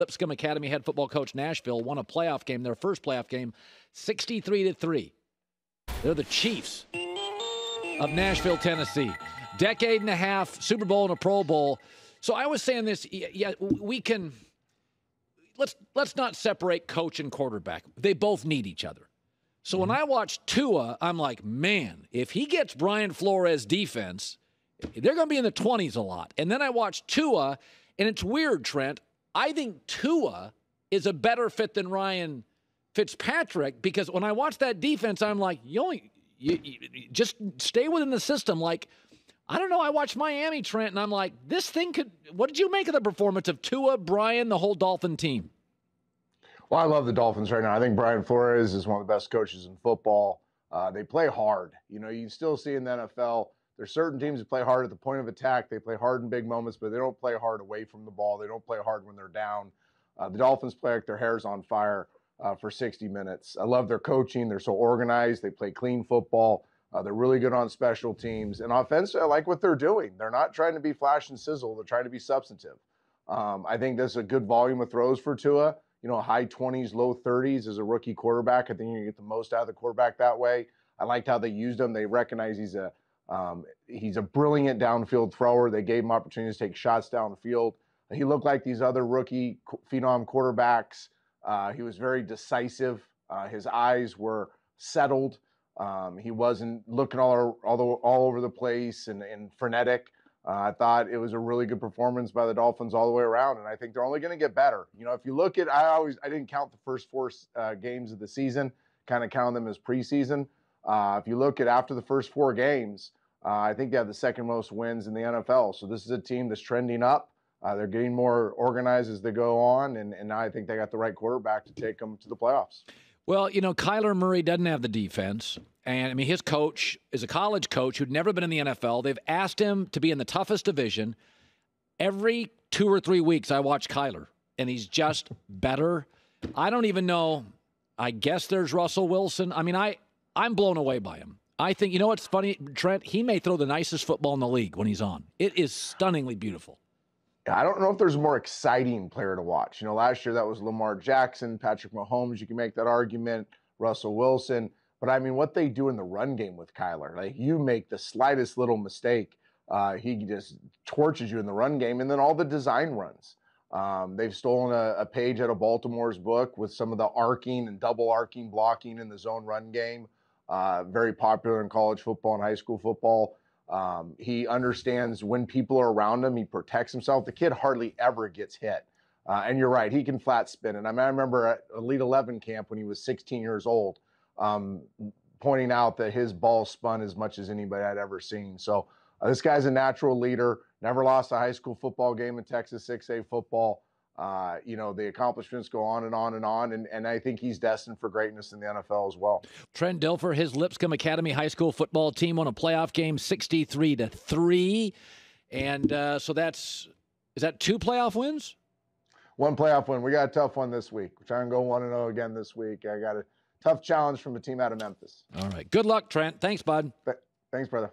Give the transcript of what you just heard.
Lipscomb Academy head football coach Nashville won a playoff game, their first playoff game, 63 to 3. They're the Chiefs of Nashville, Tennessee. Decade and a half, Super Bowl and a Pro Bowl. So I was saying this, yeah, we can let's let's not separate coach and quarterback. They both need each other. So when mm-hmm. I watch Tua, I'm like, man, if he gets Brian Flores defense, they're going to be in the 20s a lot. And then I watch Tua, and it's weird, Trent. I think Tua is a better fit than Ryan Fitzpatrick because when I watch that defense, I'm like, you only you, you, just stay within the system. Like, I don't know. I watched Miami, Trent, and I'm like, this thing could. What did you make of the performance of Tua, Brian, the whole Dolphin team? Well, I love the Dolphins right now. I think Brian Flores is one of the best coaches in football. Uh, they play hard. You know, you still see in the NFL there's certain teams that play hard at the point of attack. They play hard in big moments, but they don't play hard away from the ball. They don't play hard when they're down. Uh, the Dolphins play like their hair's on fire uh, for 60 minutes. I love their coaching. They're so organized. They play clean football. Uh, they're really good on special teams. And offense, I like what they're doing. They're not trying to be flash and sizzle. They're trying to be substantive. Um, I think there's a good volume of throws for Tua. You know, high 20s, low 30s as a rookie quarterback. I think you get the most out of the quarterback that way. I liked how they used him. They recognize he's a um, he's a brilliant downfield thrower. They gave him opportunities to take shots downfield. He looked like these other rookie phenom quarterbacks. Uh, he was very decisive. Uh, his eyes were settled. Um, he wasn't looking all all, all over the place and, and frenetic. Uh, I thought it was a really good performance by the Dolphins all the way around, and I think they're only going to get better. You know, if you look at, I always I didn't count the first four uh, games of the season, kind of count them as preseason. Uh, if you look at after the first four games, uh, I think they have the second most wins in the NFL. So this is a team that's trending up. Uh, they're getting more organized as they go on, and, and I think they got the right quarterback to take them to the playoffs. Well, you know, Kyler Murray doesn't have the defense. And I mean, his coach is a college coach who'd never been in the NFL. They've asked him to be in the toughest division. Every two or three weeks, I watch Kyler, and he's just better. I don't even know. I guess there's Russell Wilson. I mean, I I'm blown away by him. I think you know what's funny, Trent. He may throw the nicest football in the league when he's on. It is stunningly beautiful. I don't know if there's a more exciting player to watch. You know, last year that was Lamar Jackson, Patrick Mahomes. You can make that argument. Russell Wilson. But I mean, what they do in the run game with Kyler, like you make the slightest little mistake, uh, he just torches you in the run game, and then all the design runs. Um, they've stolen a, a, page out of Baltimore's book with some of the arcing and double arcing blocking in the zone run game. Uh, very popular in college football and high school football. Um, he understands when people are around him, he protects himself. The kid hardly ever gets hit. Uh, and you're right, he can flat spin. And I, mean, I remember at Elite 11 camp when he was 16 years old, um, pointing out that his ball spun as much as anybody I'd ever seen. So uh, this guy's a natural leader. Never lost a high school football game in Texas 6A football. Uh, you know, the accomplishments go on and on and on. And, and I think he's destined for greatness in the NFL as well. Trent Dilfer, his Lipscomb Academy high school football team won a playoff game 63 to 3. And uh, so that's, is that two playoff wins? One playoff win. We got a tough one this week. We're trying to go 1 0 again this week. I got a tough challenge from a team out of Memphis. All right. Good luck, Trent. Thanks, bud. Thanks, brother.